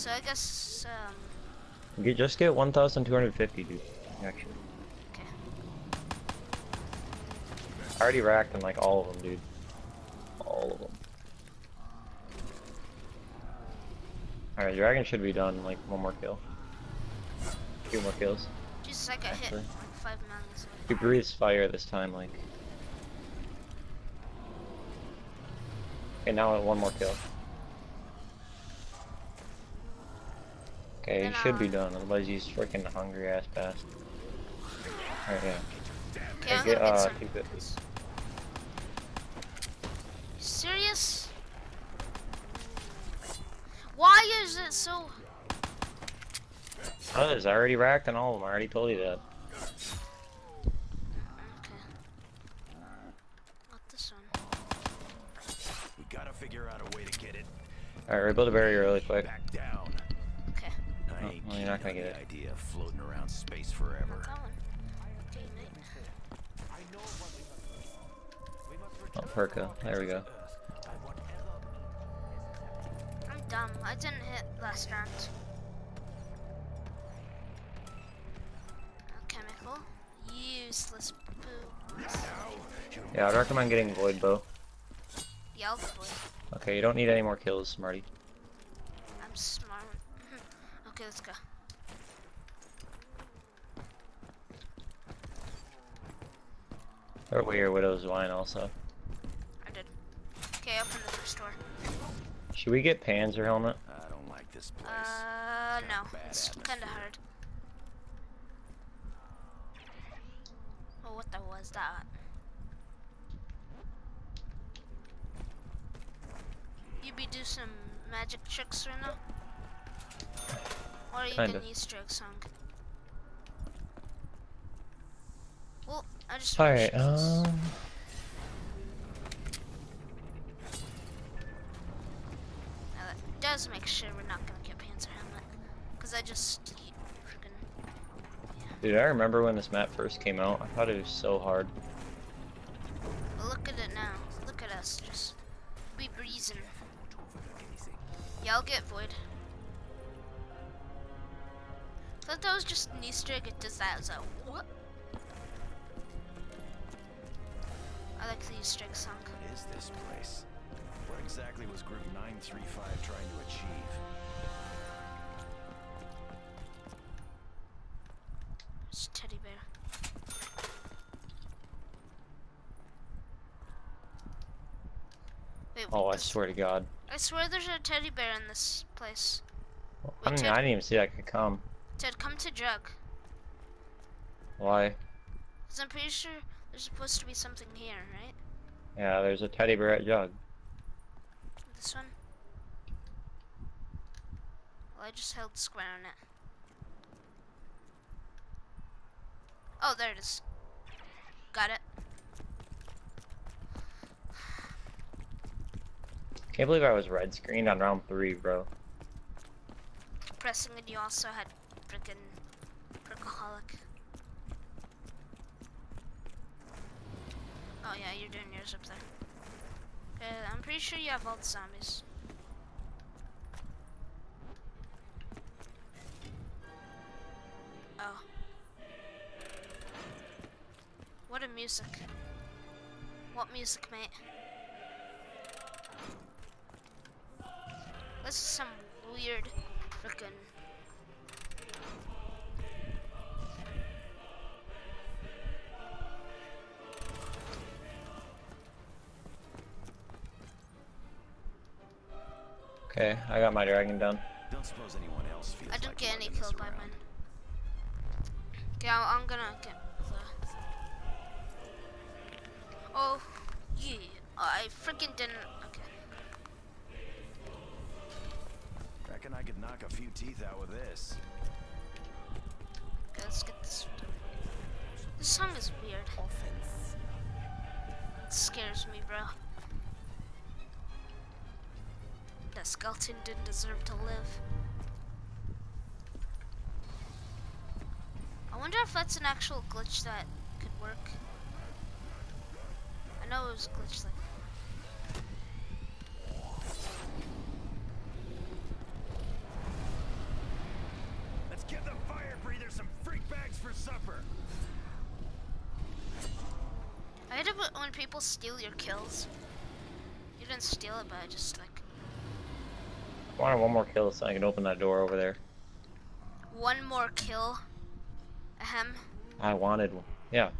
So I guess, um, You just get 1,250, dude. Actually. okay. I already racked in like all of them, dude. All of them. Alright, dragon should be done. Like one more kill. Two more kills. Jesus, I got hit Actually. like five. He breathes fire this time, like. Okay, now one more kill. Okay, he should be uh, done, otherwise he's freaking hungry ass bastard. Alright, yeah. Okay, I'm get, gonna get uh, some. 250. Serious? Why is it so? Cause I already racked on all of them, I already told you that. Okay. Not this one. We gotta figure out a way to get it Alright, rebuild a barrier really quick. Well, you're not gonna get the it. idea of floating around space forever. That one. Okay, mate. Oh, Perka. There we go. I'm dumb. I didn't hit last round. A chemical. Useless poo. Yeah, I'd recommend getting Void Bow. Yeah, I'll avoid. Okay, you don't need any more kills, Marty. I'm smart. Okay, let's go. Or your Widow's Wine also. I did. Okay, open the first door. Should we get Panzer Helmet? I don't like this place. Uh, no. It's kinda hard. Oh, what the was that? You be do some magic tricks right now? Or you Kinda. can Easter egg song. Well, I just Alright, um... Now that does make sure we're not gonna get pants Panzer Helmet. Cause I just freaking Dude, I remember when this map first came out. I thought it was so hard. Was just an Easter egg. It that. It's like what? I like the Easter egg song. What is this place? What exactly was Group 935 trying to achieve? It's a teddy bear. Wait, Oh, I swear to God. I swear there's a teddy bear in this place. I Wait, didn't, Ted- I didn't even see that could come. Ted, come to Jug. Why? Cause I'm pretty sure there's supposed to be something here, right? Yeah, there's a teddy bear at Jug. This one? Well, I just held square on it. Oh, there it is. Got it. Can't believe I was red screened on round three, bro. Pressing and you also had frickin' Perkaholic. Oh yeah, you're doing yours up there. Okay, I'm pretty sure you have all the zombies. Oh. What a music. What music, mate? This is some weird frickin' Okay, I got my dragon done. Don't suppose anyone else feels I didn't like get any lugging killed by around. mine. Okay, I'm, I'm gonna get the. Oh, yeah. I freaking didn't. Okay. Reckon I could knock a few teeth out with this. Okay, let's get this. done. This song is weird. It scares me, bro. Skelton didn't deserve to live. I wonder if that's an actual glitch that could work. I know it was glitched like Let's give the fire some freak bags for supper. I hate it when people steal your kills. You didn't steal it, but I just like I wanted one more kill so I can open that door over there. one more kill. Ahem. I wanted one. Yeah,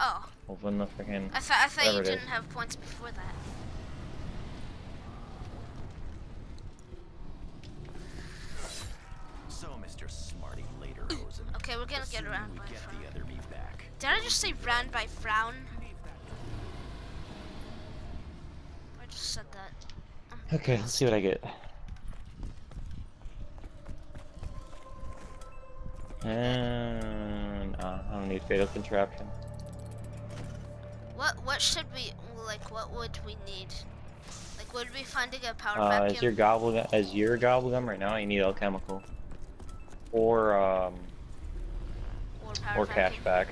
Oh, open the freaking. I thought I thought you Whatever it is. didn't have points before that. So, Mr. Smarty Lederhosen. Okay, we're gonna get around by get frown. the other me back. Did I just say round by frown? I just said that. Okay, let's see what I get. And uh, I don't need fatal contraption. What what should we like? What would we need? Like, would we find a good power Uh, vacuum? as your gobble as your gobblegum right now, you need alchemical, or um, or or Cache Back.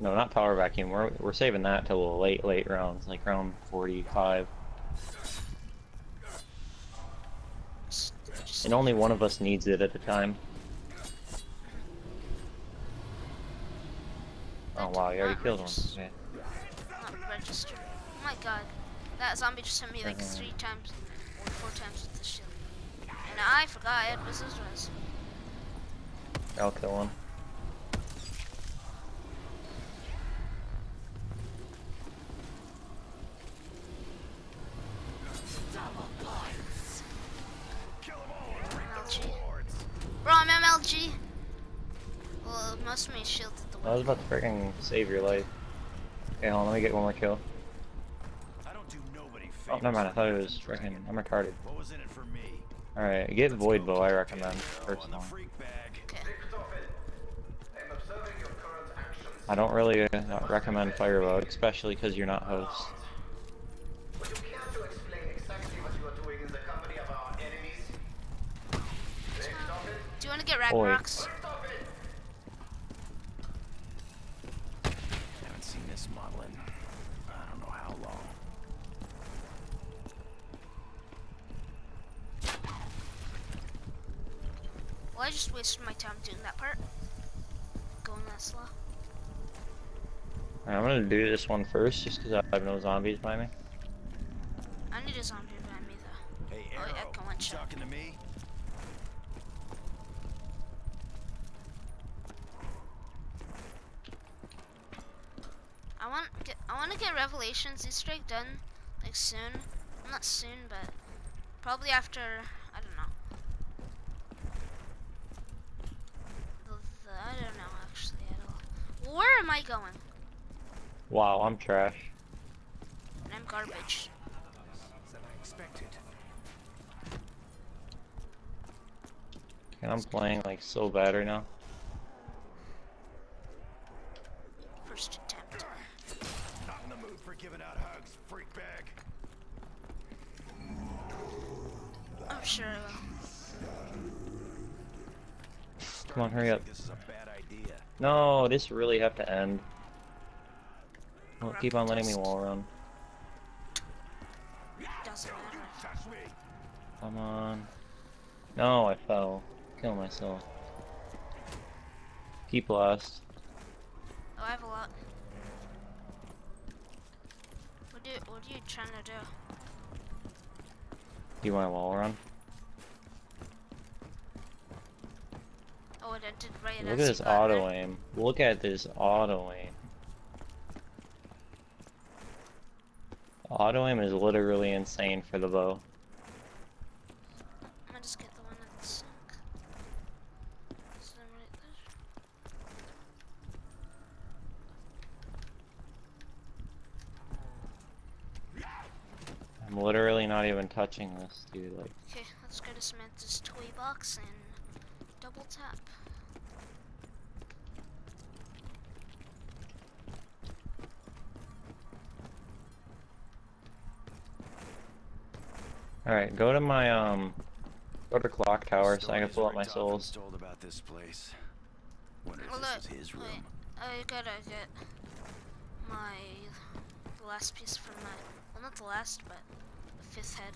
No, not power vacuum. We're we're saving that till late late rounds, like round forty five. Just- just- And only one of us needs it at a time. Oh wow, you already killed one. regis- Okay. Not registered. Oh my god, that zombie just hit me like Mhm. three times or four times with the shield. And I forgot I had resist res. I'll kill one. Bro, I'm MLG. Well, most of me shielded the I was about to freaking save your life. Okay, hold on, let me get one more kill. I don't do nobody Oh, favors never mind, I thought it was a freaking. I'm retarded. What was in it for me? Alright, get Let's Void go Bow, I recommend. Pedro on the Personally. Okay. I'm observing your current actions. I don't really uh, recommend Firebow, especially because you're not host. Get Ragnarok's? Haven't seen this model in I don't know how long. Well, I just wasted my time doing that part. Going that slow. I'm gonna do this one first, just because I have no zombies by me. I need a zombie by me though. Hey, Oh, Arrow, yeah, come you talking to me? I want get I want to get Revelations Easter egg done like soon. Well, not soon, but probably after I don't know. The, the, I don't know actually at all. Where am I going? Wow, I'm trash. And I'm garbage. Than I expected. And I'm playing like so bad right now. First attempt. Not in the mood for giving out hugs, freak bag. I'm sure I will. Come on, hurry up. This is a bad idea. No, this really have to end. Well, Corrupt keep on letting me wall run. Doesn't matter. Touch me. Come on. No, I fell. Kill myself. Keep lost. Oh, I have a lot. What do What are you trying to do? Do you want to wall run? Oh, it ended right Look at this auto aim. Look at this auto aim. Auto aim is literally insane for the bow. I'm gonna just get the one that's sunk. So I'm right there. I'm literally not even touching this, dude. Like, Okay, let's go to Samantha's toy box and double tap. alright, go to my, um, go to Clock Tower so I can pull up my Rick souls. Dawkins told about this place. Wonder if Well, this look, was his room. wait, I gotta get my the last piece from my well, not the last, but the fifth head.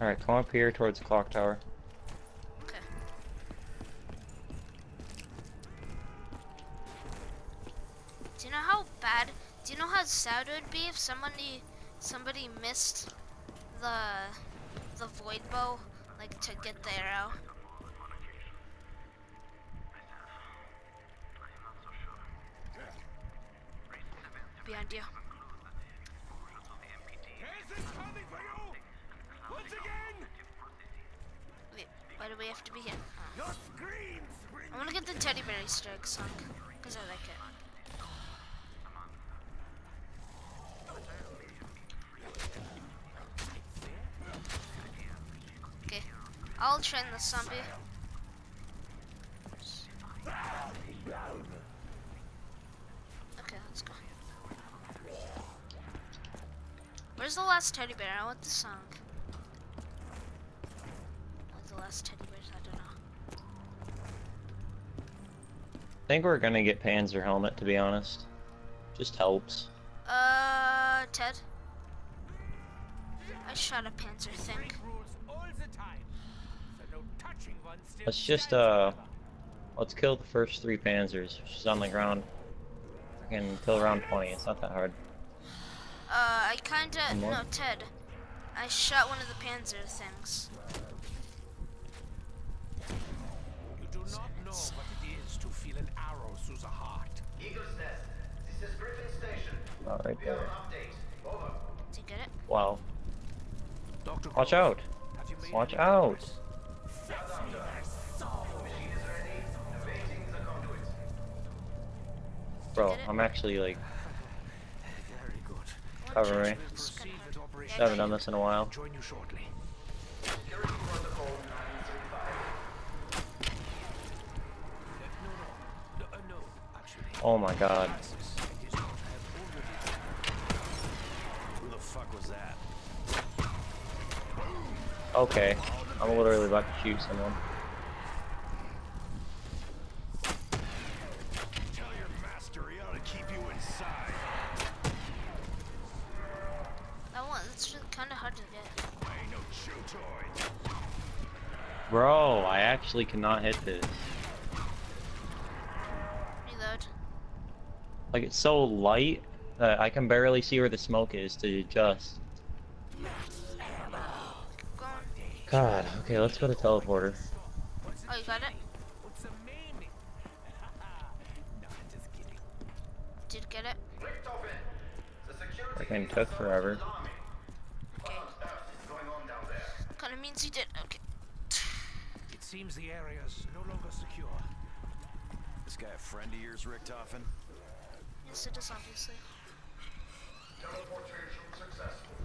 Alright, come up here towards the clock tower. Okay. Do you know how bad? Do you know how sad it would be if somebody somebody missed the the void bow, like to get the arrow? Behind you. Wait, why do we have to be here? Oh. I want to get the teddy bear Easter egg song because I like it. Okay, I'll train the zombie. Okay, let's go. Where's the last teddy bear? I want the song. Where's the last teddy bears? I don't know. I think we're gonna get Panzer helmet to be honest. Just helps. Uh, Ted. I shot a panzer thing. Let's just uh let's kill the first three panzers. She's on the ground. I can kill around twenty, it's not that hard. Uh, I kinda no Ted. I shot one of the panzer things. You do not know Station. Oh, right there. update. Over. Did you get it? Wow. Watch out. have you made Watch out. progress? Machine is ready. Awaiting the conduit. Bro, I'm actually like Very good. cover me. It's Proceed gonna with hurt. Operation Yeah, Haven't done this in a while. Oh my shortly. Security protocol 935. No, no, no, uh, no, actually. Oh my god. Axis, it is what I have already Who the fuck was that? Okay. I'm literally about to shoot someone. Tell your master he ought to keep you inside. That one, it's kind of hard to get. Ain't no chew toy. Bro, I actually cannot hit this. Reload. Like it's so light that I can barely see where the smoke is to adjust. God, okay, let's go to teleporter. Oh, you got it? What's the meaning? no, just kidding. Did get it? Richtofen. The security Freaking is took forever. Okay. What on earth is going on down there? Kind of means you did. Okay. It seems the area is no longer secure. This guy a friend of yours, Richtofen? Yes, it is obviously. Teleportation successful.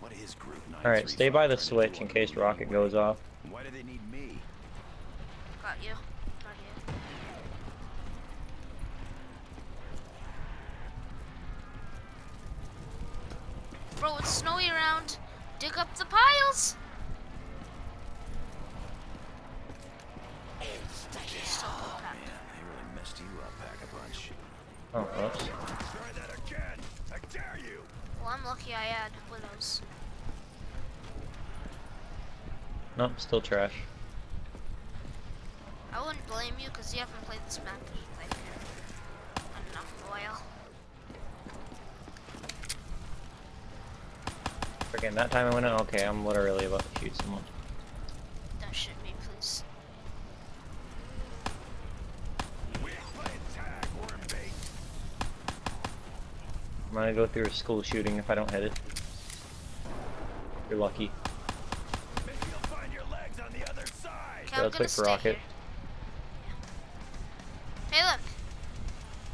What is Group 935 Alright, stay by the switch in case Earth rocket goes off. Why do they need me? Got you. Got you. Bro, it's snowy around. Dig up the piles. So cool, Pat. Man, they really messed you up, Pack a Punch. Oh, whoops. Try that again! I dare you! Well, I'm lucky I had willows. Nope, still trash. I wouldn't blame you because you haven't played this map in like I a while. Freaking that time I went in, okay, I'm literally about to shoot someone. Don't shoot me, please. We ain't playing tag, we're in bait. I'm gonna go through a school shooting if I don't hit it. You're lucky. Maybe you'll find your legs on the other side! Okay, Yeah, I'm let's gonna wait for rocket. here. Hey, look.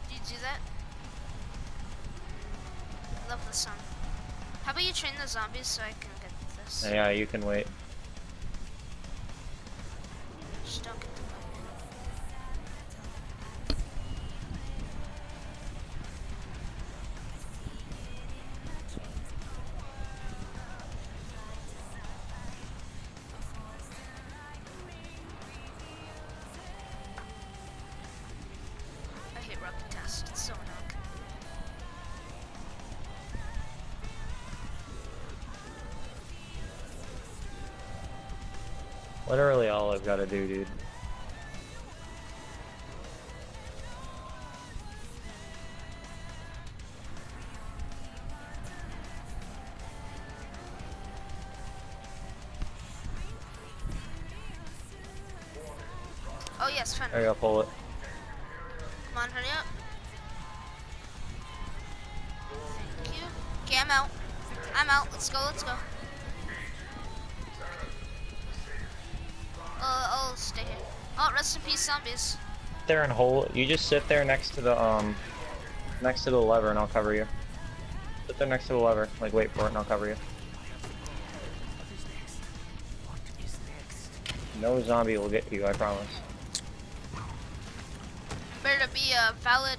Did you do that? Love the sun. How about you train the zombies so I can get this? Yeah, you can wait. corrupt dust. Literally all I've got to do, dude. Oh yes, Fenrir. I got bullet. There and hold. You just sit there next to the um, next to the lever, and I'll cover you. Sit there next to the lever, like wait for it, and I'll cover you. No zombie will get you, I promise. Better be a valid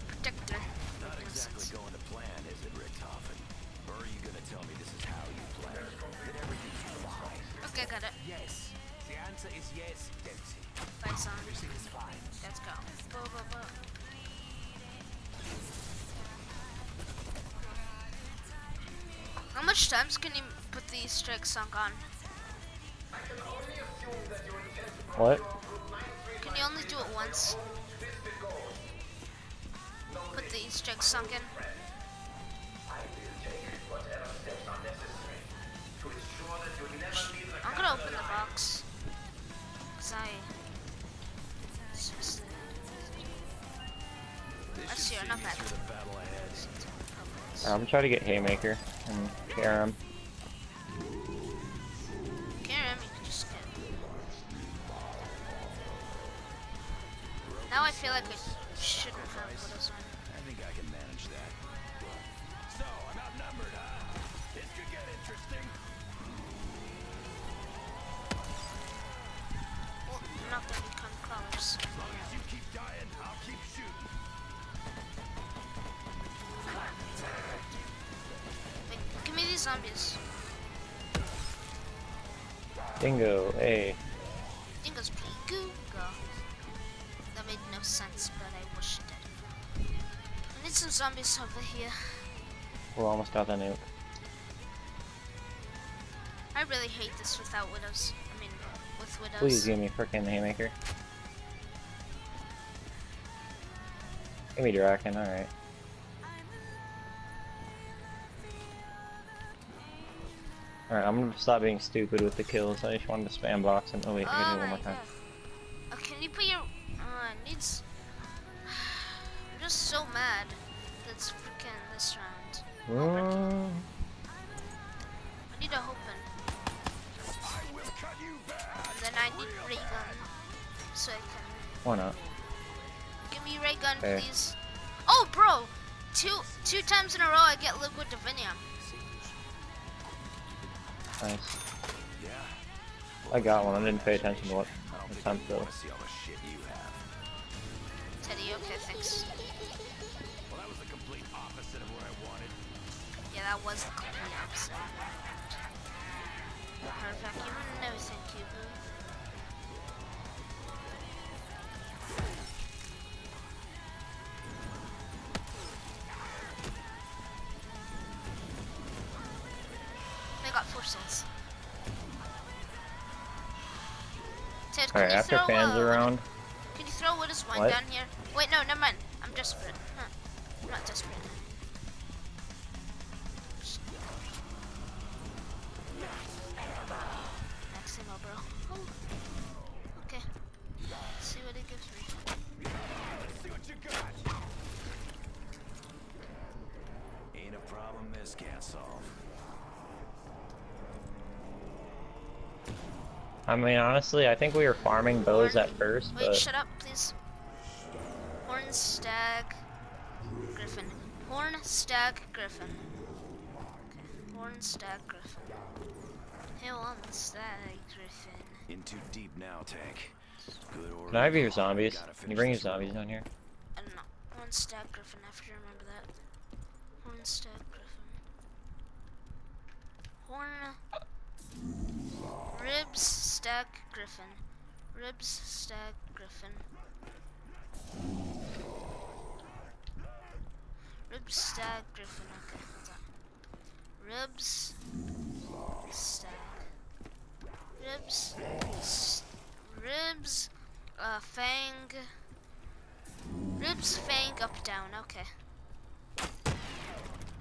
What? Can you only do it once? Put the Easter egg sunk in. I'm gonna open the box. Cause I. Seriously. This Let's see, see enough you that. through the battle ahead. I'm trying to get Haymaker and Karam. Karam, feel like I shouldn't have Widows on. I think I can manage that. So, I'm outnumbered, huh? This could get interesting. Well, they're not gonna become crawlers. As long as you keep dying, I'll keep shooting. Wait, give me these zombies. Dingo, hey. Some zombies over here. We're almost out of nuke. I really hate this without widows. I mean, with widows. Please give me frickin' Haymaker. Give me Drakon, alright. Alright, I'm gonna stop being stupid with the kills. I just wanted to spam box and oh wait, I gotta do one more oh time. God. Mm, I need a open, I will cut you back. and then I need ray gun, so I can. why not? Give me ray gun, Okay. please. Oh, bro! Two two times in a row, I get liquid divinium. Nice. Yeah. I got one, I didn't pay attention to what I don't the think time though. to see all the shit you have. Teddy, okay, thanks. That was the complete opposite. Her vacuum, no thank you, boo. I got four souls. Ted, Alright, after throw, fans uh, around, Can you throw Widow's wine What? down here? Wait, no, never mind. I'm desperate. I mean honestly, I think we were farming bows at first, Wait, but shut up, please. Horn stag griffin. Horn stag griffin. Okay. Horn stag griffin. Hill on the stag griffin. In too deep now, tank. Good order. can I have your zombies? Can you bring your zombies down here? I don't know. Horn stag griffin. I have to remember that. Horn stag griffin. Horn. Ribs stag griffin. Ribs stag griffin. Ribs stag griffin. Okay, hold on. Ribs stag. Ribs ribs, uh, fang. Ribs, fang, up, down. Okay.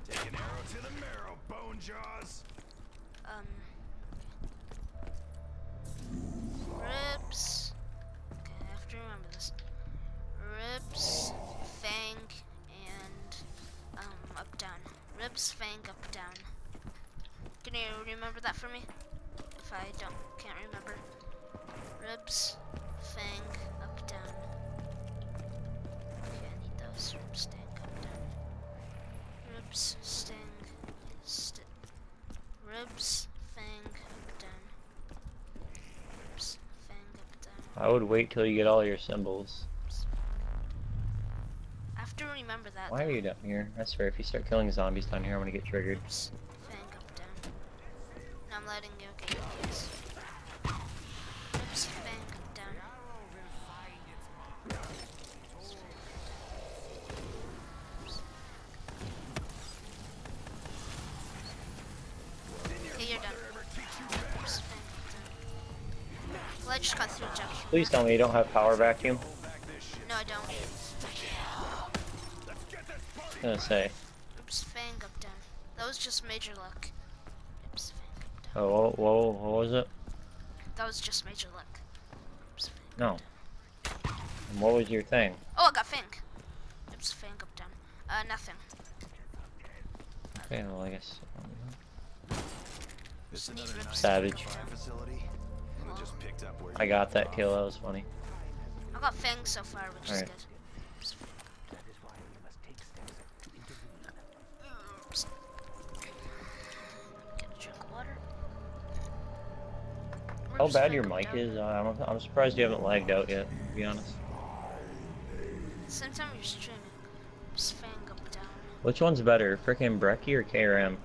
Take an arrow to the marrow, bone jaws. Um. Ribs. Okay, I have to remember this. Ribs, fang, and um, up, down. Ribs, fang, up, down. Can you remember that for me? If I don't, can't remember. Ribs, fang, up, down. Okay, I need those. Ribs, stang, up, down. Ribs, stang, st Ribs, fang, up, down. Ribs, fang, up, down. I would wait till you get all your symbols. I have to remember that. Why are you down here? That's fair. If you start killing zombies down here, I'm gonna get triggered. Please tell me you don't have power vacuum. No, I don't. I was gonna say. Oops, fang up down. That was just major luck. Oops, fang up down. Oh, whoa, whoa, what was it? That was just major luck. Oops, fang. No. And what was your thing? Oh, I got fang. Oops, fang up down. Uh, nothing. Okay, well, I guess. This Need another ribs. nice Savage. facility. I got that kill. That was funny. I got fang so far, which is Alright. good. Oops, fang up down. Oops. Get a drink of water. How bad your mic down. is? Uh, I'm, I'm surprised you haven't lagged out yet. To be honest. Same time you're streaming. Oops, fang up down. Which one's better, frickin' Brecci or KRM?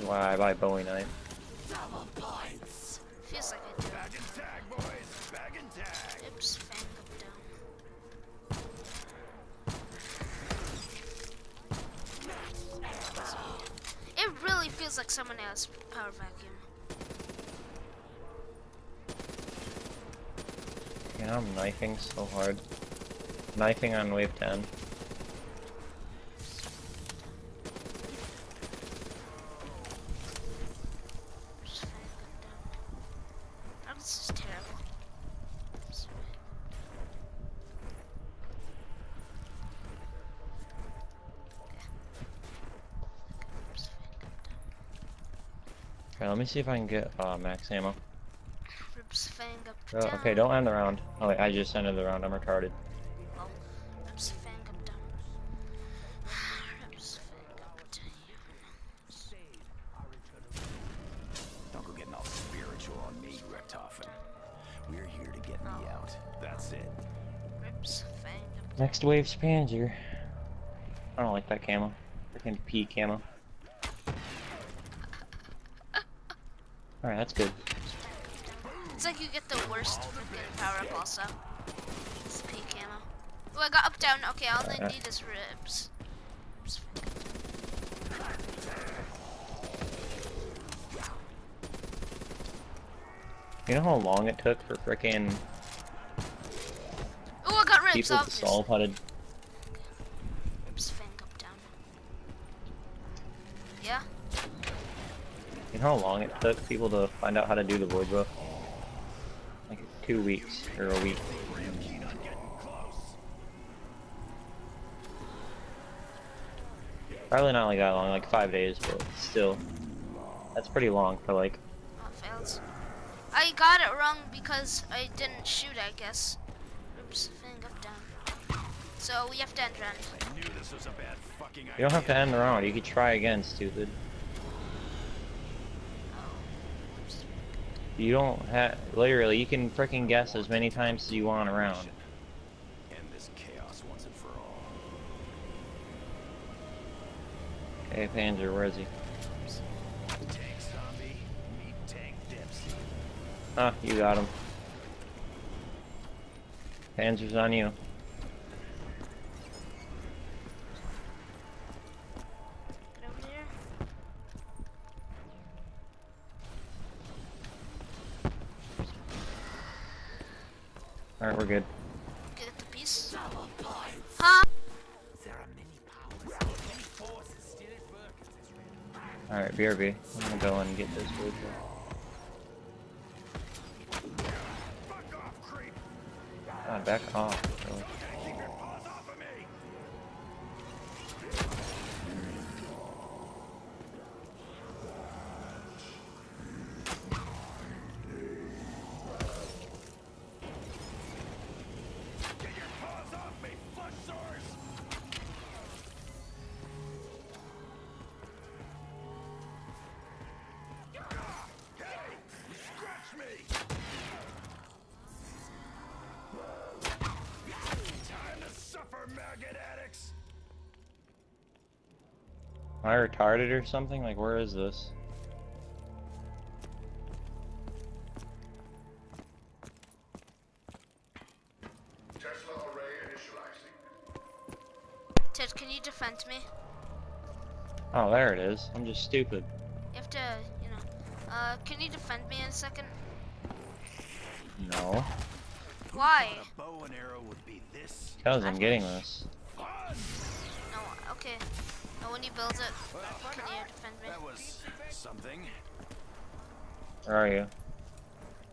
Is why I buy Bowie knife. Feels like I do. Bag and tag, boys. Bag and tag. Oops, fang down. It really feels like someone else power vacuum. Yeah, I'm knifing so hard. Knifing on wave 10. Me see if I can get uh, max ammo. Ribs, fang up Oh, down. okay, don't end the round. Oh wait, I just ended the round. I'm retarded. Well, fang up down. Ribs, fang up down. Don't go getting all spiritual on me, Richtofen. We're here to get me out. That's it. Ribs, fang up Next wave's Panzer. I don't like that camo. Freaking P camo. Alright, that's good. It's like you get the worst freaking power up also. It's P camo. Oh, I got up down. Okay, all I need is ribs. Ribs, fang up down. You know how long it took for freaking Oh, I got ribs. people to solve how to Ribs, fang up down. Yeah. You know how long it took people to find out how to do the void book? Like two weeks or a week. Probably not like that long, like five days, but still. That's pretty long for like Oh, it failed. I got it wrong because I didn't shoot, I guess. Oops, fang up down. So we have to end round. I knew this was a bad fucking idea. you don't have to end the round, you could try again, stupid. Oh. Oops. You don't have literally you can freaking guess as many times as you want around. End this chaos once and for all. Okay, Panzer, where is he? Tank zombie, meet Tank Dempsey. Ah, you got him. Panzer's on you. Good. Get the piece. Huh? There are many powers, many forces still at work at this rate. Alright, BRB. I'm gonna go and get this food. God, back off. Am I retarded or something? Like, where is this? Tesla array initializing. Ted, can you defend me? Oh, there it is. I'm just stupid. You have to, you know. Uh, can you defend me in a second? No. Why? A bow and arrow would be this Because I'm getting this. No, okay. No, when you build it, can you defend me? That was something. Where are you?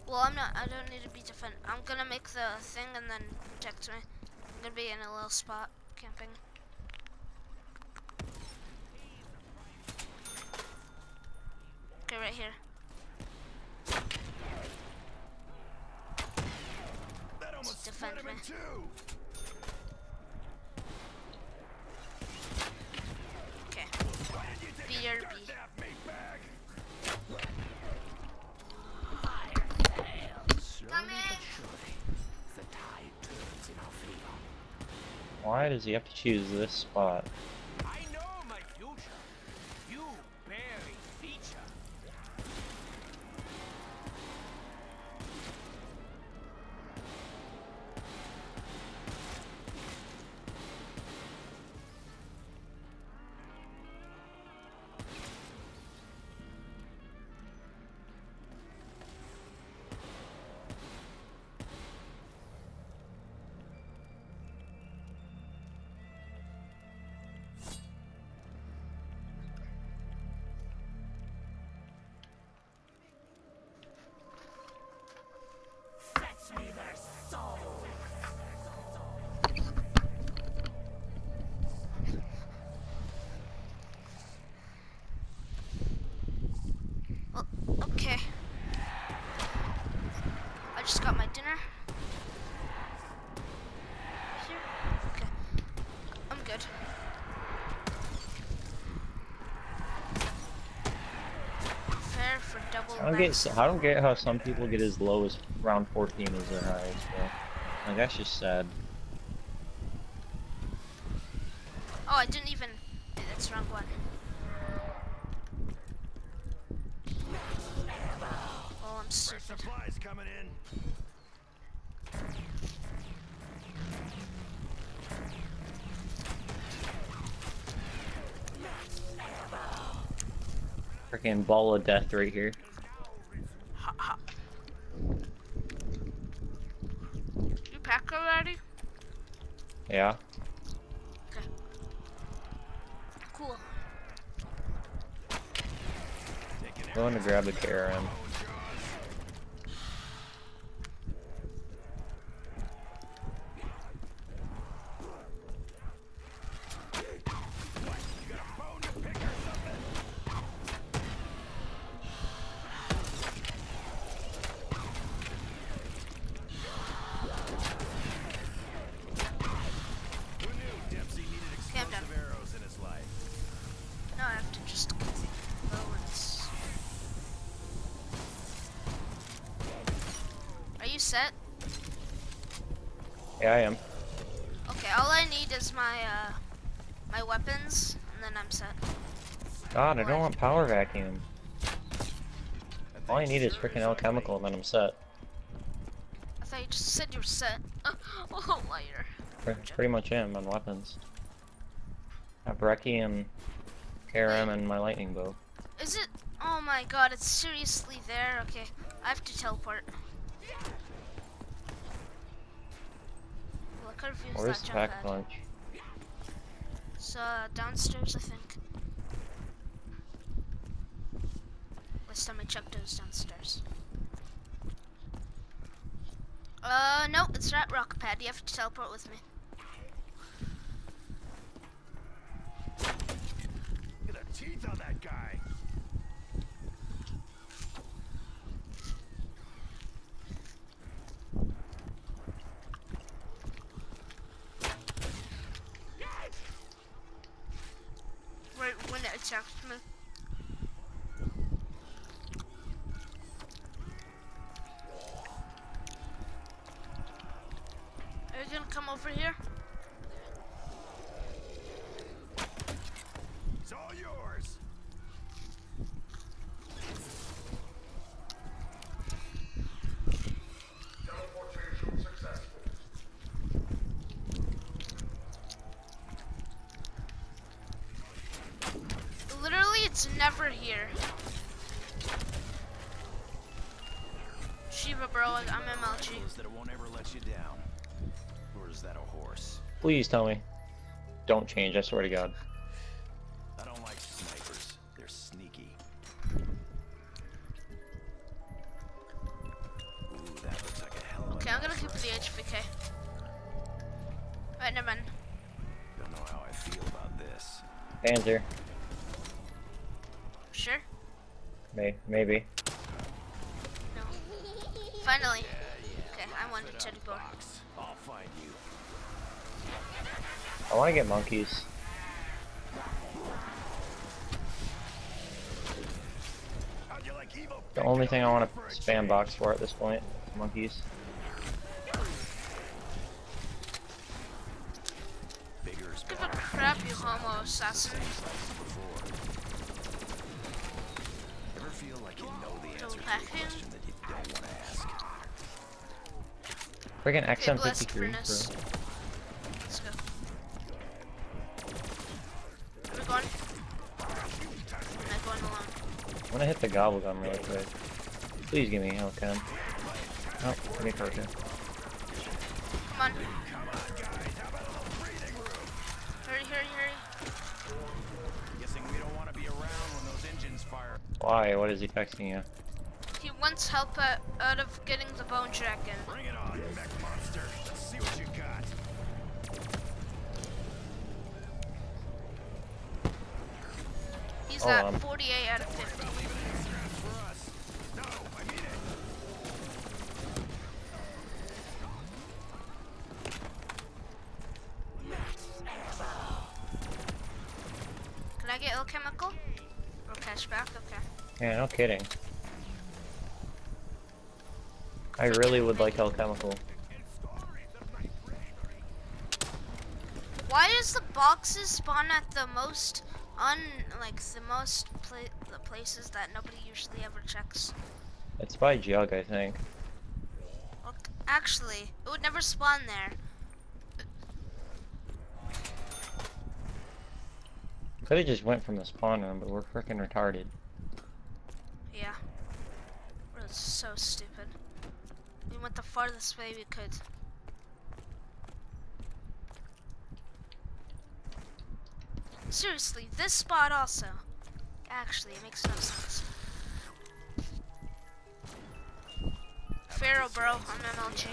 Well, I'm not. I don't need to be defend. I'm gonna make the thing and then protect me. I'm gonna be in a little spot camping. Okay, right here. That almost defend split him in me. two! Okay. Why did you take a BRB. dirt nap, meatbag? Slowly Come but in. surely, the tide turns in our favor. Why does he have to choose this spot? Dinner. Okay. I'm good. Fair for double. I don't get. I don't get how some people get as low as round 14 as their highest. Like that's just sad. Oh, I didn't even. That's the wrong one. Oh, I'm Fresh stupid. supplies coming in. Freaking ball of death right here. You pack already? Yeah. Okay. Cool. Going to grab the KRM. Bone to pick or something? Who knew Dempsey needed Okay, I'm done. explosive arrows in his life? Now I have to just go and s- Are you set? Yeah, I am. Okay, all I need is my uh my weapons and then I'm set. God, I don't want power vacuum. That All I need is freaking ugly. alchemical, and then I'm set. I thought you just said you were set. oh, lighter. Pre- Pretty much am on weapons. I have Brecci and KRM and my lightning bow. Is it? Oh my god, it's seriously there? Okay, I have to teleport. Could have used Where's that the jump pack pad. punch? It's uh, downstairs, I think. Last time I checked, it was downstairs. Uh, no, it's not rock pad. You have to teleport with me. Look at the teeth on that guy. Right attacked me. Are you gonna come over here? It's all yours. Teleportation successful. Literally, never here. Sheiva, bro, I'm MLG. Is that it won't ever let you down? Or is that a horse? Please tell me. Don't change, I swear to God. I don't like snipers. They're sneaky. Ooh, that looks like a hell of a Okay, I'm gonna keep the rifle. HVK. Right, never mind. Don't know how I feel about this. Panzer. May maybe. No. Finally. Okay, I wanted teddy bear. Box. I'll find you. I wanna get monkeys. How'd you like evil The only thing I wanna spam box for at this point. Monkeys. Give a crap, you homo assassin. Before. Ever feel like you know the answer to a packing? Question that you don't want to ask? Freaking Okay, blessed XM53, furnace. bro. Let's go. Where we going? I'm not going alone. I'm gonna hit the gobble gum really quick. Please give me Hellcat. Oh, give me Carter. Come on. Hurry, hurry, hurry. Guessing we don't want to be around when those engines fire. Why? What is he texting you? He wants help out, out of getting the bone dragon. Bring it on, mech monster. Let's see what you got. He's Hold at on. 48 out of 50. For. No, I mean it. Can I get alchemical? Or Cache Back? Okay. Yeah, no kidding. I really would like alchemical. Why does the boxes spawn at the most un like the most pla the places that nobody usually ever checks? It's by Jug, I think. Well, actually, it would never spawn there. Could have just went from the spawn room, but we're freaking retarded. Yeah. We're so stupid. Farthest way we could. Seriously, this spot also. Actually, it makes no sense. Pharaoh, bro, I'm MLG.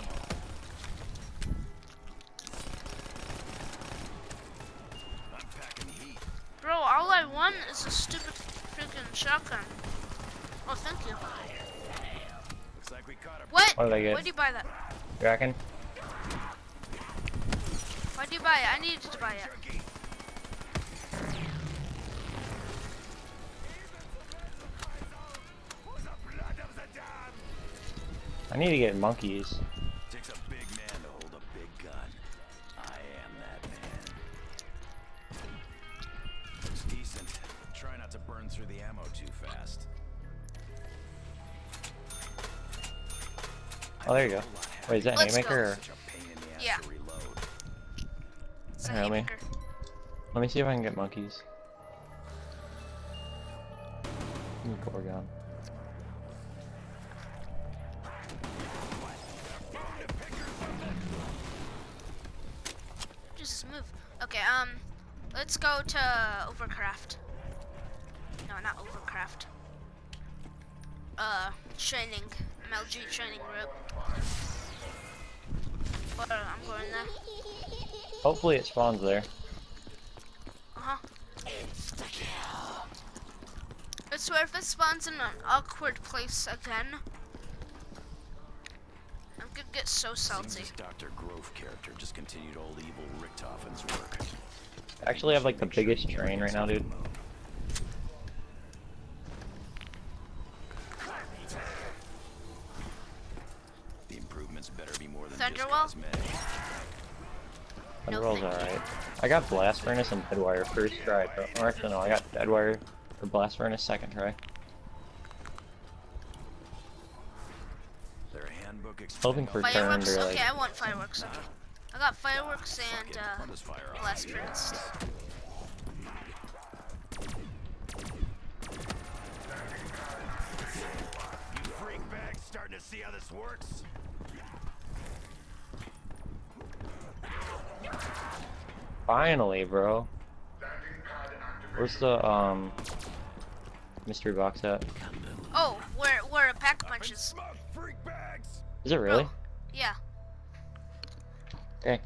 Bro, all I want is a stupid freaking shotgun. Oh, thank you. Looks like we caught a What? What did I get? Why'd you buy that? Drakon? Why'd you buy it? I needed to buy it. Jerky. The blood of the damned. I need to get monkeys. Oh, there you go. Wait, is that Let's Haymaker? Or... Such a pain in the ass Yeah. to reload. It's a Help me. Let me see if I can get monkeys. Gorgon. of. Okay, um, let's go to Overcraft. No, not Overcraft. Uh, training, MLG training group. But uh, I'm going there. Hopefully it spawns there. Uh huh. I swear if it spawns in an awkward place again, I'm gonna get so salty. this Dr. Groph character just continued old evil Richtofen's work. I actually have like the biggest train right now, dude. The improvements better be more than Thunderwall? just cosmetic. No, Thunderwall's thank alright. I got Blast Furnace and Deadwire first try, but or actually no, I got Deadwire or Blast Furnace second try. Their handbook Hoping for all- turn Fireworks? Okay, I want fireworks. Okay. I got fireworks and uh, fire blast furnace. You freak bags starting to see how this works? Finally, bro. Where's the um mystery box at? Oh, where where a pack punches? Is it really? Oh, yeah. Okay.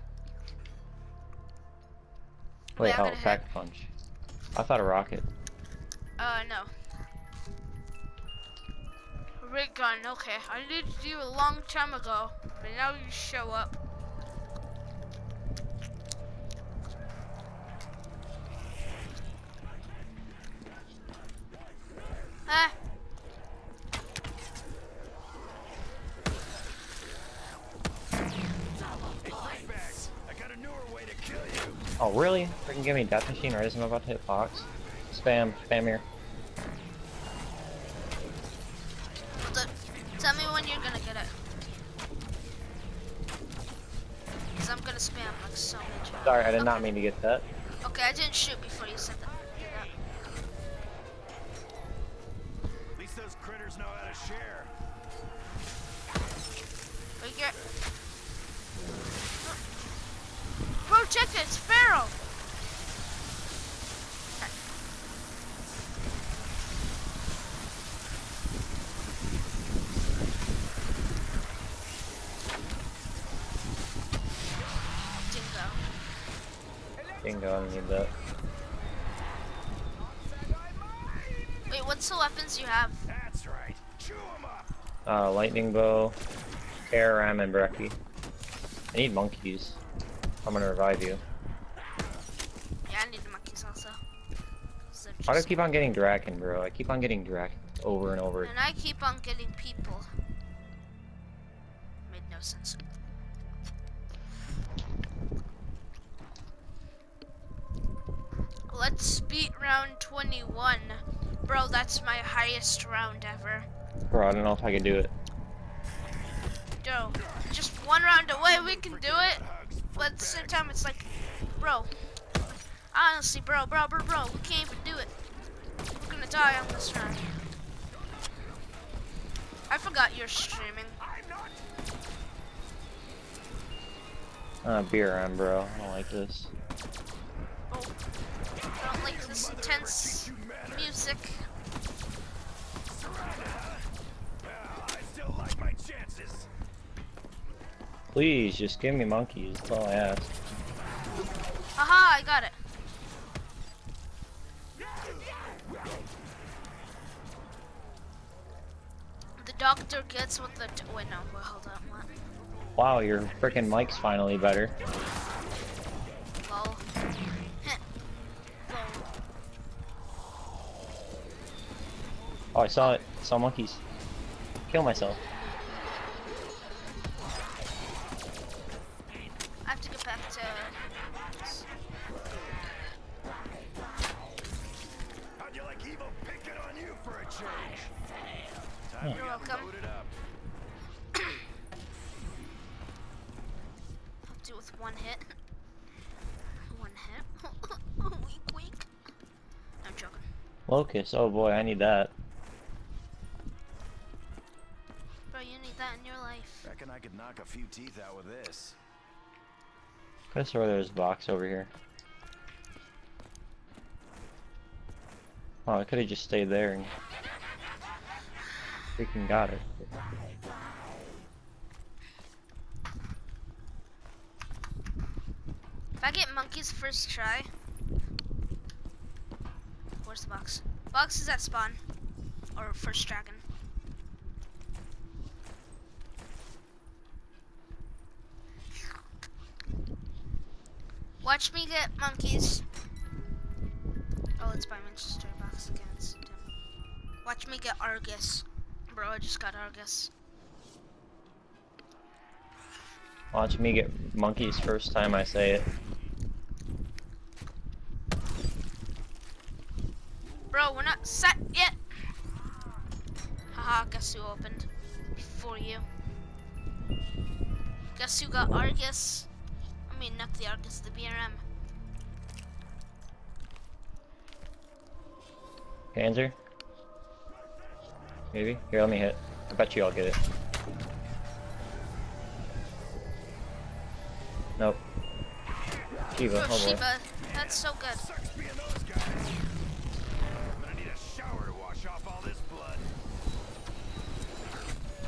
We Wait, oh, hit- pack punch. I thought a rocket. Uh, no. Rig gun. Okay, I needed you a long time ago, but now you show up. You! Oh, really? Freaking give me Death Machine right as I'm about to hit Fox. Spam, spam here. Tell me when you're gonna get it. Cause I'm gonna spam like so many times. Sorry, I did not mean to get that. Okay, I didn't shoot before you said that. Uh, lightning bow, air ram, and Brecci. I need monkeys. I'm gonna revive you. Yeah, I need the monkeys also. they're Why do I just- keep on getting Drakon, bro? I keep on getting Drakon over and over. And I keep on getting people. Made no sense. Let's beat round 21. Bro, that's my highest round ever. Bro, I don't know if I can do it. Yo, just one round away, we can do it. But at the same time, it's like, bro. Honestly, bro, bro, bro, bro, we can't even do it. We're gonna die on this round. I forgot you're streaming. Uh, beer ram, bro. I don't like this. Oh, I don't like this intense music. Please, just give me monkeys. That's all I ask. Haha, I got it. The doctor gets what the. Wait, no, wait, hold on. What? Wow, your freaking mic's finally better. Lol. Oh, I saw it. saw monkeys. Kill myself. Locust. Oh boy, I need that. Bro, you need that in your life. Reckon I could knock a few teeth out with this. I swear there's a box over here. Oh, I could have just stayed there and freaking got it. If I get monkeys first try. Where's the box? Box is at spawn. Or first dragon. Watch me get monkeys. Oh, it's by Manchester box against him. Watch me get Argus. Bro, I just got Argus. Watch me get monkeys first time I say it. Bro, we're not set yet. Haha, guess who opened before you? Guess who got Argus? I mean, not the Argus, the BRM. Panzer? Maybe? Here, let me hit. I bet you I'll get it. Nope. Sheiva, Oh, oh. Sheba, that's so good. Sucks being those guys. I'm gonna need a shower to wash off all this blood. Ragnaroks, Ragnaroks, Ragnaroks. I won't ever get bored. Believe me. Eat up, guys. There's more than enough to go around. And then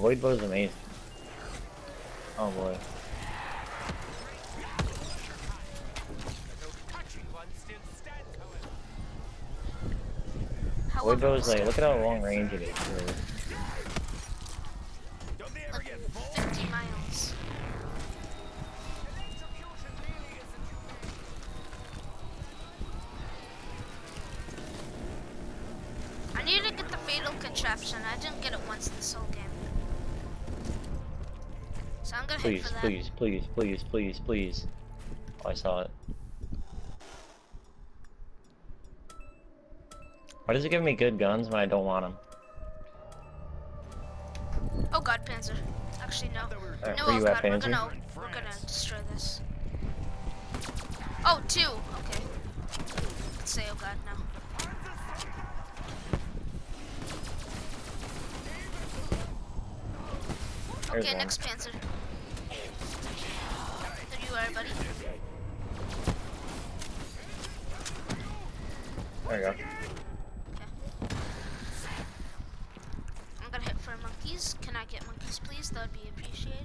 Void Bow's amazing. Oh boy. Void long Bow's like, look at how long range it is. really. Please, please, please, please, please, please. Oh, I saw it. Why does it give me good guns when I don't want them? Oh god, Panzer. Actually, no. Alright, No, where oh you god, at, we're gonna, we're gonna destroy this. Oh, two. Okay. Let's say oh god now. Okay, next Panzer. Are, buddy. There you go. I'm gonna hit for monkeys. Can I get monkeys, please? That would be appreciated.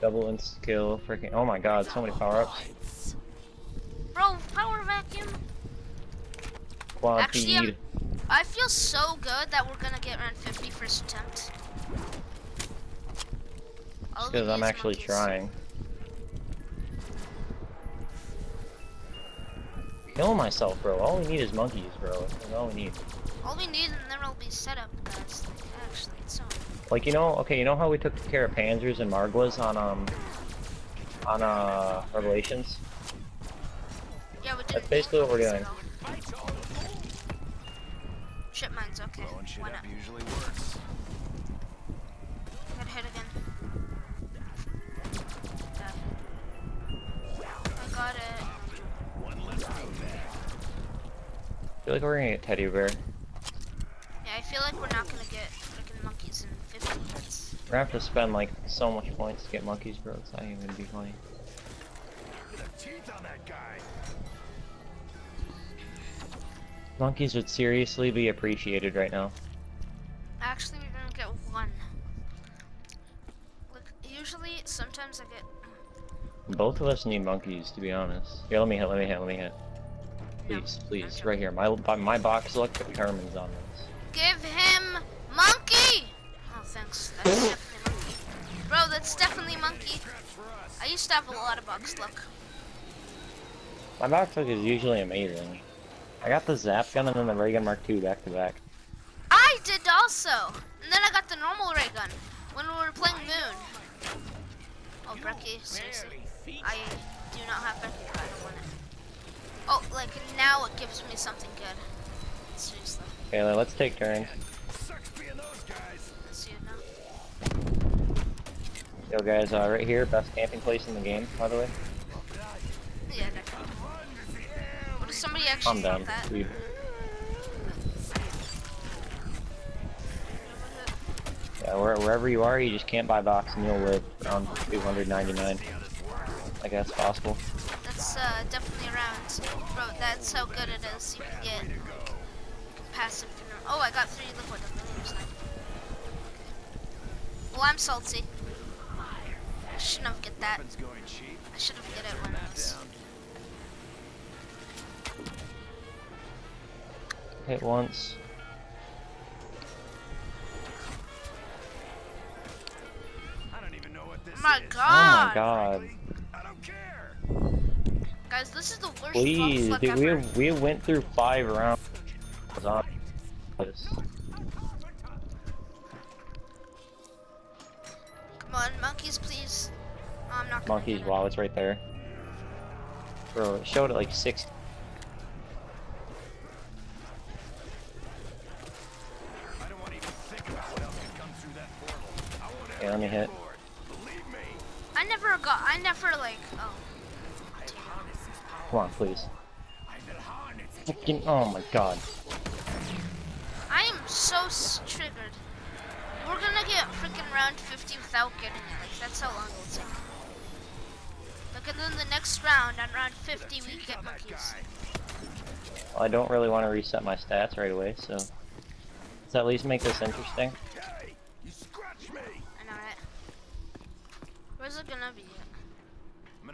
Double insta kill, freaking. Oh my god, so many power ups. Bro, power vacuum. Quad Actually, I'm- feed. I feel so good that we're gonna get around 50 first attempt. Because I'm actually monkeys. trying. Kill myself, bro. All we need is monkeys, bro. That's all we need. All we need and then it'll be set up, guys. Like, actually, it's so. Like you know, okay, you know how we took care of Panzers and Margwas on um on uh Revelations? Yeah, we did. That's basically what we're doing. Like we're gonna get teddy bear. Yeah, I feel like we're not gonna get freaking monkeys in 50 hits. We're gonna have to spend like so much points to get monkeys, bro. It's not even gonna be funny. Look at the teeth on that guy. Monkeys would seriously be appreciated right now. Actually, we're gonna get one. Look, usually, sometimes I get. Both of us need monkeys, to be honest. Here, let me hit, let me hit, let me hit. No, Please, I'm please, joking. right here. My my box luck determines on this. Give him monkey! Oh, thanks. That's definitely monkey. Bro, that's definitely monkey. Scraps for us. I used to have a lot of box luck. My box luck is usually amazing. I got the zap gun and then the ray gun mark II back to back. I did also! And then I got the normal ray gun when we were playing Moon. Oh, Brecci, seriously. I do not have Brecci, but I don't want it. Oh, like now it gives me something good. Seriously. Okay, let's take turns. Sucks being those guys. Let's see it now. Yo guys, uh, right here, best camping place in the game, by the way. Yeah, I got it. What if somebody actually Calm down. that? We- Yeah, where, wherever you are, you just can't buy box and you'll live around 299. I guess possible. That's uh, definitely around. Bro, that's how good it is. You can get passive. Oh, I got three liquid of the other side. Well, I'm salty. I shouldn't have get that. Weapons going cheap. I should have get it when I was. Hit once. I don't even know what this Oh my is. Oh my god! god. I don't care. Guys, this is the worst Please, dude, we, ever. we went through five rounds on this. Come on, monkeys, please. Oh, I'm not Monkeys, wow, it's right there. Bro, it showed at like six. I don't want to even think about what else could come through that portal. I won't Okay, let me hit. bored. Believe me. I never got. I never like. Oh, Come on, please. I will harness it. Fucking, oh my god. I am so s- triggered. We're gonna get freaking round 50 without getting it. Like that's how long it'll take. Look, and then the next round, on round 50, we get monkeys. Well, I don't really want to reset my stats right away, so let's at least make this interesting. Hey, you scratch me. I know, right? Where's it gonna be?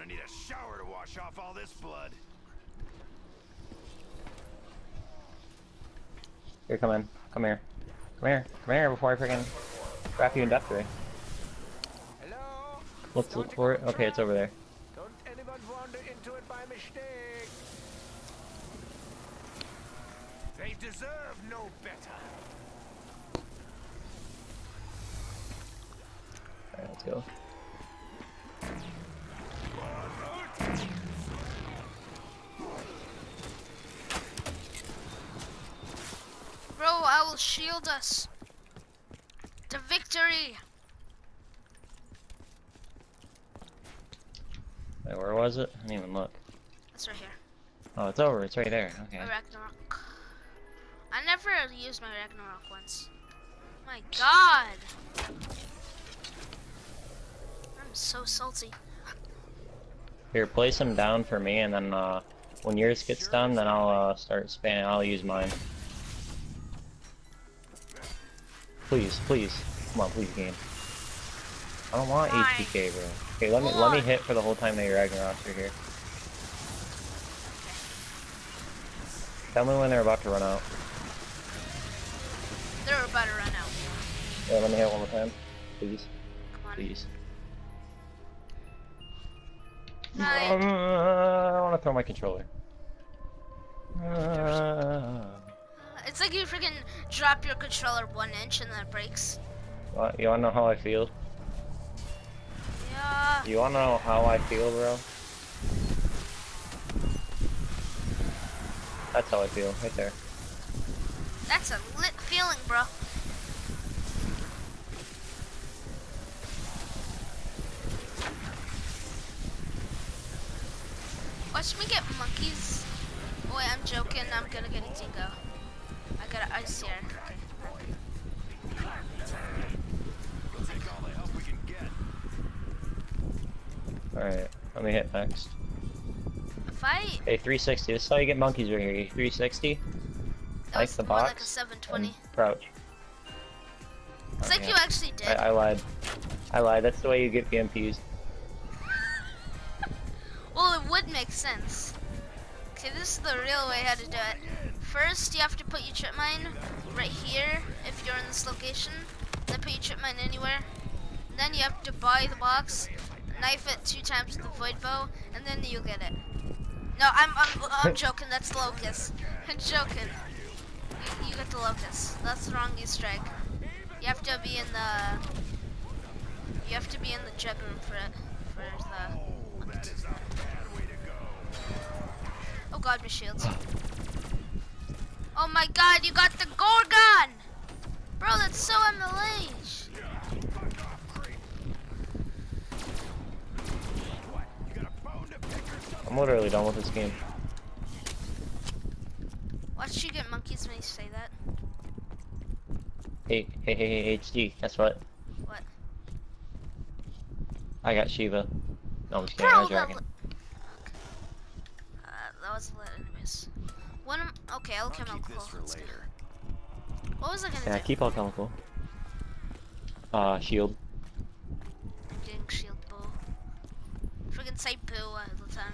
At? I'm gonna need a shower to wash off all this blood. Here, come in. Come here. Come here. Come here before I freaking wrap you in death ray. Hello? Let's look for it. Okay, it's over there. Don't anyone wander into it by mistake. They deserve no better. Alright, let's go. Bro, I will shield us. The victory. Wait, where was it? I didn't even look. It's right here. Oh, it's over. It's right there. Okay. My Ragnarok. I never used my Ragnarok once. My god. I'm so salty. Here, place them down for me, and then uh, when yours gets done, then I'll uh, start spamming. I'll use mine. Please, please, come on, please, game. I don't want Why? HPK, bro. Okay, let me let me hit for the whole time that your Ragnaroks are here. Tell me when they're about to run out. They're about to run out. Yeah, let me hit one more time, please, please. Hi. Um, I want to throw my controller. Uh, It's like you freaking drop your controller one inch and then it breaks. what- you wanna know how I feel? Yeah. You wanna know how I feel, bro? That's how I feel, right there. That's a lit feeling, bro. Watch me get monkeys. Boy, I'm joking. I'm gonna get a dingo. I got an ice here. Okay. We'll take all the help we can get. Alright, let me hit next. If I, Okay, 360. This is how you get monkeys right here. 360. that Like the more like a 720. crouch. It's Oh, like yeah. you actually did. I, I lied. I lied. That's the way you get PMPs. Well, it would make sense. Okay, this is the real way how to do it. First, you have to put your trip mine right here if you're in this location. Then put your trip mine anywhere. Then you have to buy the box, knife it two times with the void bow, and then you'll get it. No, I'm I'm, I'm joking. That's locust. I'm joking. You, you get the locust. That's the wrong Easter egg. You have to be in the. You have to be in the jet room for it. for the. Oh, that is a bad way to go. Oh god, my shields. Oh my god, you got the Gorgon! Bro, that's so MLH. Fuck off, creep. What? You got a bone to pick or something? I'm literally done with this game. Watch you get monkeys when you say that. Hey, hey, hey, hey, HD, guess what? What? I got Sheiva. No, I'm just kidding, I was that, dragon. li- uh, that was lit anyways. One, of- okay, I'll alchemical. keep this for later. What was I gonna Yeah, do? keep alchemical. Uh, shield. Getting shield boo. Freaking say boo all the time.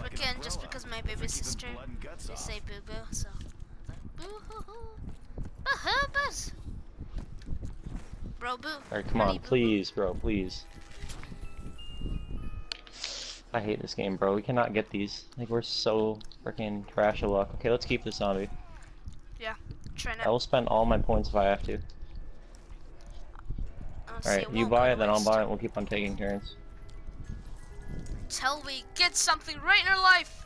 Like an Freaking just because my baby keeping sister blood they off. say boo boo, so like boo hoo hoo. Boo hoo bus. Bro boo. Alright, come Honey on, boo boo. please, bro, please. I hate this game, bro. We cannot get these. Like, we're so freaking trash of luck. Okay, let's keep this zombie. Try I will spend all my points if I have to. Alright, you buy it, then I'll buy it. We'll keep on taking turns. Till we get something right in our life.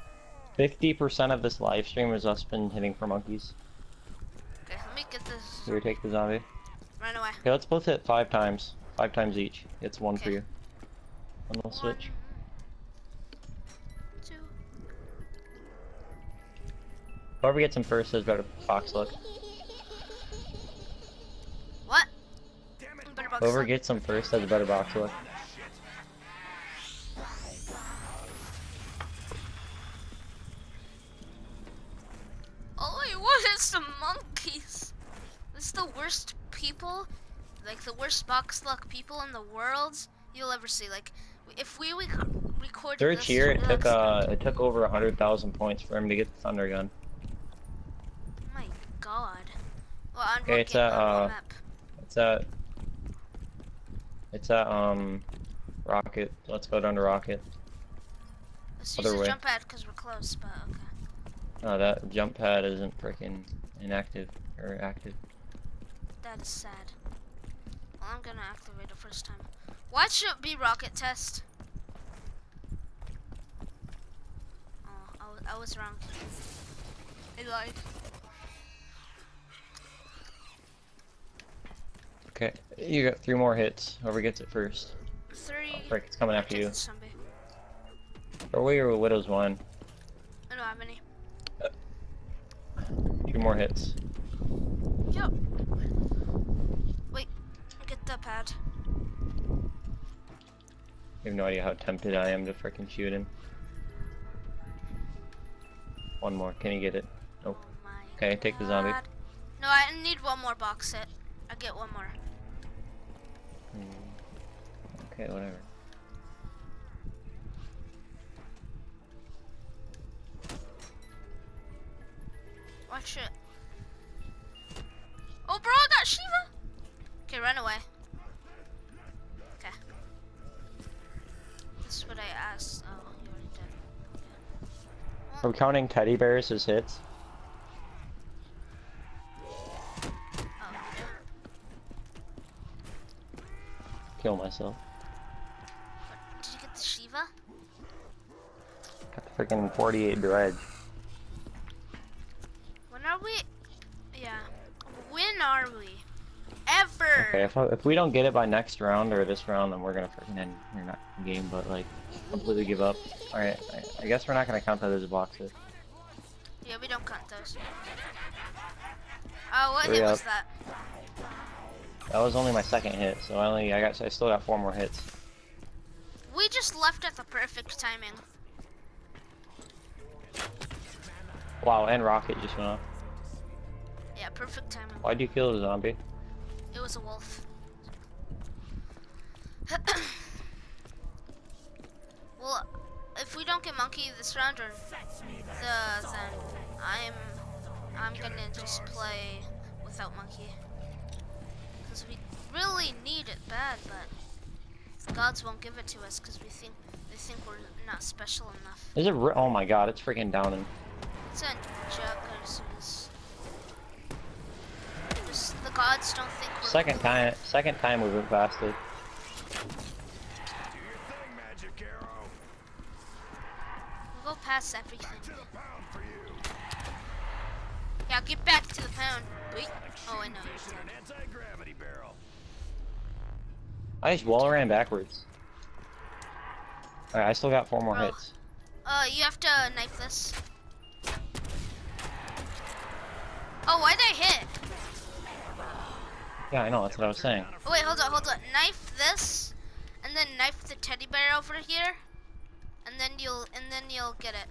50% of this live stream is us been hitting for monkeys. Okay, let me get this. Here, take the zombie. Run away. Okay, let's both hit five times. Five times each. It's one for you. And we'll switch. Whoever gets him first has better box luck. What? Damn it, Better box Whoever gets him first has better box luck. Oh wait, what is the monkeys? This is the worst people, like the worst box luck people in the world you'll ever see. Like, if we rec- recorded Third this, year, it took uh, it took over a hundred thousand points for him to get the thunder gun. God. Well, Okay, it's a, uh, map? It's at, it's at um, rocket. Let's go down to rocket. Let's other use a way. jump pad because we're close, but okay. No, that jump pad isn't freaking inactive or active. That is sad. Well, I'm gonna activate it first time. Watch it be rocket test. Oh, I, I was wrong. I lied. Okay, you got three more hits. Whoever gets it first. Three. Oh, frick, it's coming after you. zombie. Or we or Widow's Wine. I don't have any. Two more hits. Yep. Wait, get the pad. You have no idea how tempted I am to freaking shoot him. One more. Can you get it? Nope. Oh Okay, take the zombie. No, I need one more box set. I get one more. Hmm. Okay, whatever. Watch it. Oh, bro, I got Sheiva. Okay, run away. Okay. This is what I asked. Oh, you already did. Are we counting teddy bears as hits? Oh, Kill myself. did you get the Sheiva? Got the freaking 48 dredge. When are we? Yeah. When are we? Ever? Okay, if, if we don't get it by next round or this round, then we're gonna freaking end. We're not game, but like completely give up. All right, I, I guess we're not gonna count that as a box hit. Yeah, we don't count those. Oh, what Hurry hit was that? That was only my second hit, so I only I got I still got four more hits. We just left at the perfect timing. Wow, and rocket just went off. Yeah, perfect timing. Why'd you kill the zombie? It was a wolf. well, if we don't get monkey this round or the then I'm I'm gonna just play without monkey because we really need it bad, but the gods won't give it to us because we think they think we're not special enough. Is it? oh my god, it's freaking down in. It's in Jacuzzi's. The gods don't think we're. Second good. time, second time we've invested. We'll go past everything. Yeah, get back to the pound. Wait. Oh, I know. Fish in an anti-gravity barrel. I just wall ran backwards. Alright, I still got four more hits. Uh, you have to knife this. Oh, why'd I hit? Yeah, I know, that's what I was saying. Oh, wait, hold on, hold on. Knife this, and then knife the teddy bear over here, and then you'll, and then you'll get it.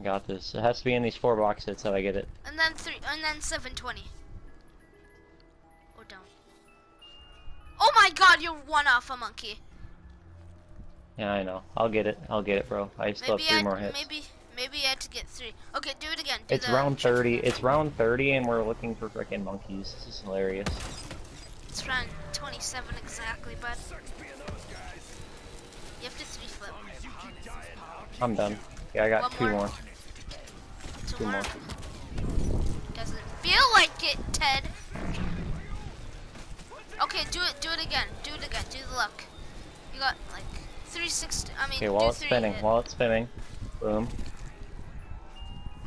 I got this. It has to be in these four boxes so I get it. And then three, and then 720. Or down. Oh my god, you're one off a monkey. Yeah, I know. I'll get it. I'll get it, bro. I still Maybe have three I, more hits. maybe, maybe I had to get three. Okay, do it again. Do It's round 30. It's round 30 and we're looking for freaking monkeys. This is hilarious. It's round 27 exactly, but Sucks being those guys. you have to three flip. You keep dying. I'm done. Yeah, I got One two more. more. Two more. more. Doesn't feel like it, Ted. Okay, do it. Do it again. Do it again. Do the luck. You got like 360. I mean, Okay, while it's spinning, hit. while it's spinning. Boom.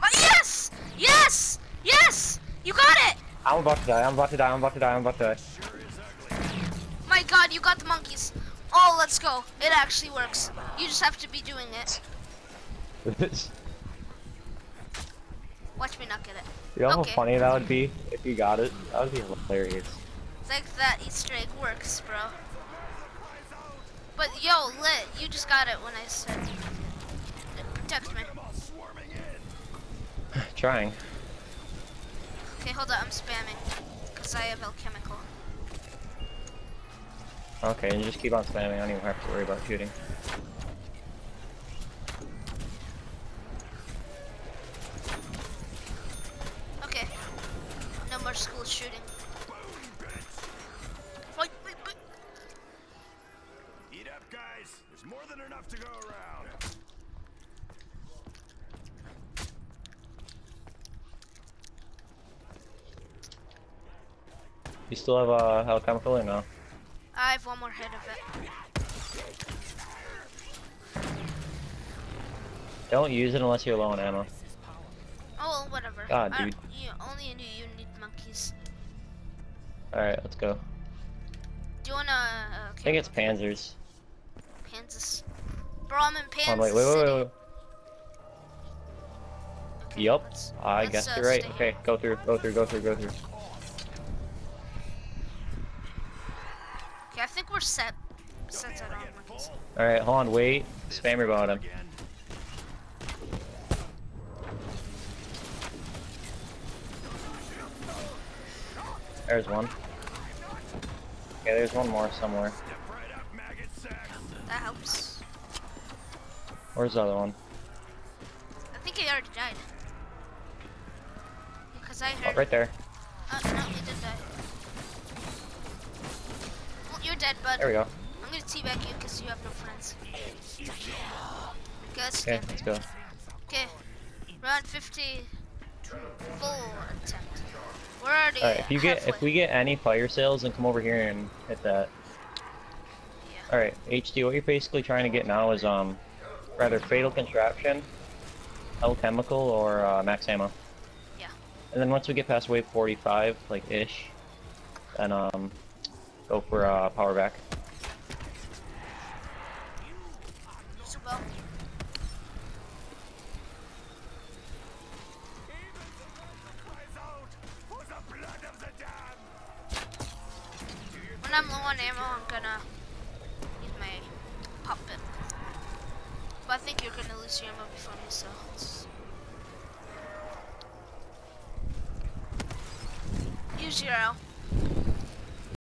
Oh, yes! Yes! Yes! You got it! I'm about to die, I'm about to die, I'm about to die, I'm about to die. My god, you got the monkeys. Oh, let's go. It actually works. You just have to be doing it. Watch me not get it. you know how funny that would be if you got it? That would be hilarious. Think that Easter egg works, bro. But yo, lit, you just got it when I said protect me. Trying. Okay, hold up, I'm spamming. Because I have alchemical. Okay, and just keep on spamming, I don't even have to worry about shooting. No more school shooting. Wait, wait, wait. Eat up, guys. There's more than enough to go around. You still have a uh, alchemical or no? I have one more hit of it. Don't use it unless you're low on ammo. Oh, whatever. God, I don't- dude. You, only Alright, let's go. Do you wanna? Uh, okay, I think it's Panzers. Panzers. Bro, I'm in Kansas Oh, wait, wait, wait, wait, wait. Okay, Yup, let's- I let's, guess uh, you're right. Okay, go through, go through, go through, go through. Okay, I think we're set. Set all. Alright, hold on, wait. Spam your bottom. There's one. Okay, there's one more somewhere. Step right up, maggot sack. That helps. Where's the other one? I think he already died. Because I Oh, heard. right there. Uh, no, he did die. Well, you're dead, bud. There we go. I'm gonna teabag you because you have no friends. Okay, let's Okay, let's go. Okay, round 50. Full attempt. We're already. Alright, if you get if we get any fire sales, then come over here and hit that. Yeah. Alright, HD, what you're basically trying to get now is um rather fatal contraption, alchemical, or uh, max ammo. Yeah. And then once we get past wave 45, like ish, then um go for uh, power back. When I'm low on ammo, I'm gonna use my puppet. But I think you're gonna lose your ammo before me, so. Use your arrow.